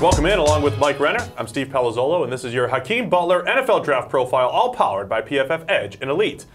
Welcome in along with Mike Renner. I'm Steve Palazzolo, and this is your Hakeem Butler NFL Draft Profile, all powered by PFF Edge and Elite.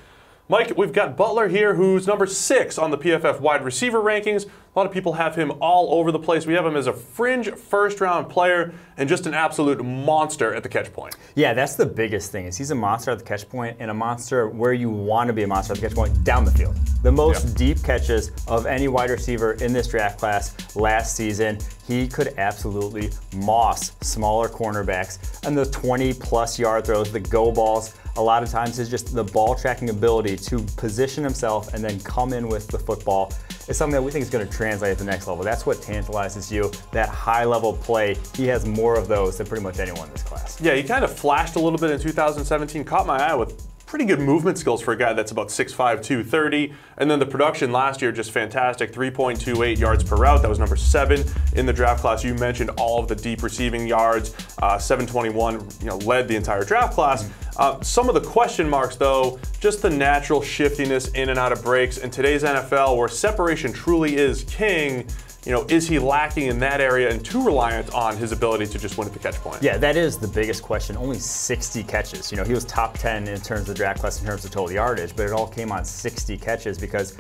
Mike, we've got Butler here, who's number six on the PFF wide receiver rankings. A lot of people have him all over the place. We have him as a fringe first round player and just an absolute monster at the catch point. Yeah, that's the biggest thing is he's a monster at the catch point and a monster where you want to be a monster at the catch point down the field. The most yep. deep catches of any wide receiver in this draft class last season. He could absolutely moss smaller cornerbacks and the 20 plus yard throws, the go balls a lot of times is just the ball tracking ability to position himself and then come in with the football is something that we think is going to translate at the next level. That's what tantalizes you. That high level play, he has more of those than pretty much anyone in this class. Yeah, he kind of flashed a little bit in 2017, caught my eye with pretty good movement skills for a guy that's about 6'5", 230. And then the production last year, just fantastic, 3.28 yards per route. That was number seven in the draft class. You mentioned all of the deep receiving yards. Uh, 721, you know, led the entire draft class. Mm-hmm. Uh, some of the question marks, though, just the natural shiftiness in and out of breaks. In today's NFL, where separation truly is king, you know, is he lacking in that area and too reliant on his ability to just win at the catch point? Yeah, that is the biggest question. Only 60 catches. You know, he was top 10 in terms of the draft class in terms of total yardage, but it all came on 60 catches because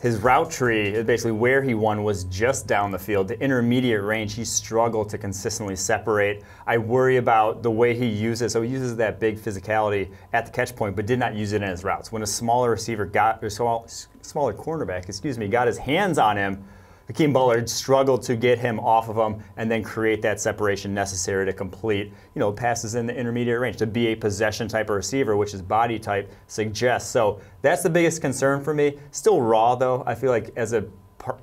his route tree, basically where he won, was just down the field. The intermediate range, he struggled to consistently separate. I worry about the way he uses. So he uses that big physicality at the catch point, but did not use it in his routes. When a smaller receiver got, or smaller cornerback, excuse me, got his hands on him, Hakeem Butler struggled to get him off of him and then create that separation necessary to complete, you know, passes in the intermediate range to be a possession type of receiver, which his body type suggests. So that's the biggest concern for me. Still raw though. I feel like as a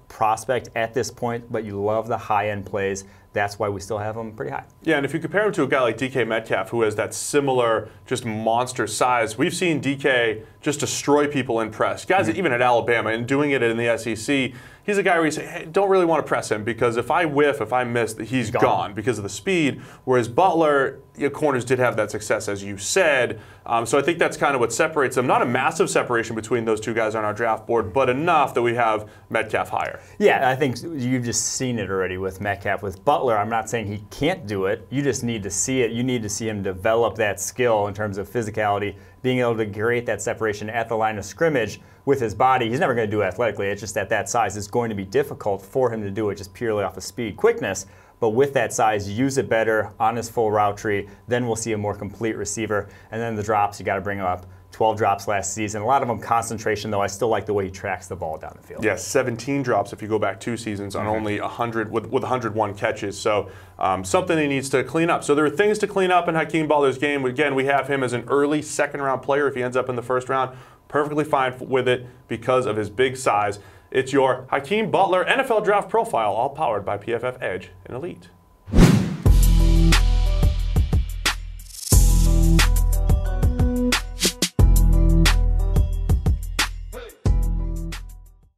prospect at this point, but you love the high end plays. That's why we still have him pretty high. Yeah, and if you compare him to a guy like DK Metcalf, who has that similar just monster size, we've seen DK just destroy people in press. Guys, mm-hmm. even at Alabama, and doing it in the SEC he's a guy where you say, hey, don't really want to press him because if I whiff, if I miss, he's gone. gone because of the speed. Whereas Butler, your corners did have that success, as you said. Um, so I think that's kind of what separates them. Not a massive separation between those two guys on our draft board, but enough that we have Metcalf higher. Yeah, I think you've just seen it already with Metcalf. With Butler, I'm not saying he can't do it. You just need to see it. You need to see him develop that skill in terms of physicality, being able to create that separation at the line of scrimmage with his body. He's never going to do it athletically. It's just at that size, it's going to be difficult for him to do it just purely off of speed, quickness. But with that size, use it better on his full route tree. Then we'll see a more complete receiver. And then the drops, you got to bring him up. 12 drops last season. A lot of them concentration, though. I still like the way he tracks the ball down the field. Yes, 17 drops if you go back two seasons on mm-hmm. only 100 with, with 101 catches. So um, something he needs to clean up. So there are things to clean up in Hakeem Butler's game. Again, we have him as an early second round player if he ends up in the first round perfectly fine with it because of his big size. It's your Hakeem Butler NFL Draft Profile, all powered by PFF Edge and Elite.